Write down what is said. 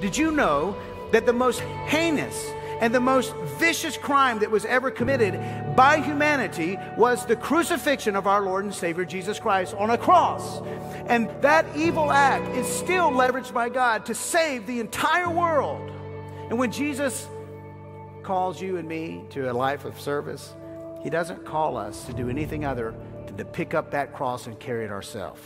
Did you know that the most heinous and the most vicious crime that was ever committed by humanity was the crucifixion of our Lord and Savior Jesus Christ on a cross. And that evil act is still leveraged by God to save the entire world. And when Jesus calls you and me to a life of service, he doesn't call us to do anything other than to pick up that cross and carry it ourselves.